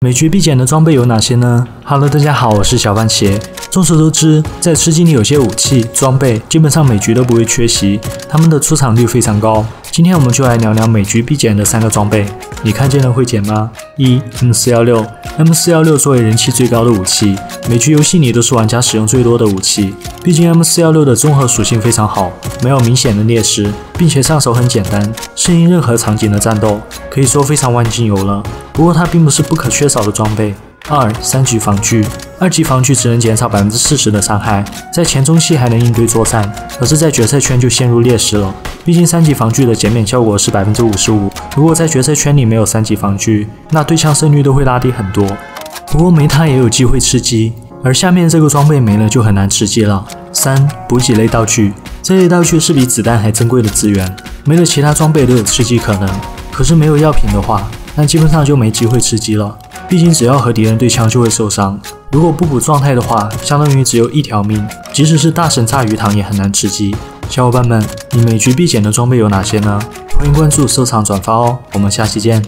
每局必捡的装备有哪些呢？Hello，大家好，我是小番茄。众所周知，在吃鸡里有些武器装备，基本上每局都不会缺席，他们的出场率非常高。今天我们就来聊聊每局必捡的三个装备，你看见了会捡吗？一 M 四幺六，M 四幺六作为人气最高的武器，每局游戏里都是玩家使用最多的武器。毕竟 M 四幺六的综合属性非常好，没有明显的劣势，并且上手很简单，适应任何场景的战斗，可以说非常万金油了。不过它并不是不可缺少的装备。二三级防具，二级防具只能减少百分之四十的伤害，在前中期还能应对作战，可是，在决赛圈就陷入劣势了。毕竟三级防具的减免效果是百分之五十五，如果在决赛圈里没有三级防具，那对枪胜率都会拉低很多。不过没它也有机会吃鸡，而下面这个装备没了就很难吃鸡了。三补给类道具，这类道具是比子弹还珍贵的资源，没了其他装备都有吃鸡可能，可是没有药品的话。那基本上就没机会吃鸡了，毕竟只要和敌人对枪就会受伤。如果不补状态的话，相当于只有一条命，即使是大神炸鱼塘也很难吃鸡。小伙伴们，你每局必捡的装备有哪些呢？欢迎关注、收藏、转发哦！我们下期见。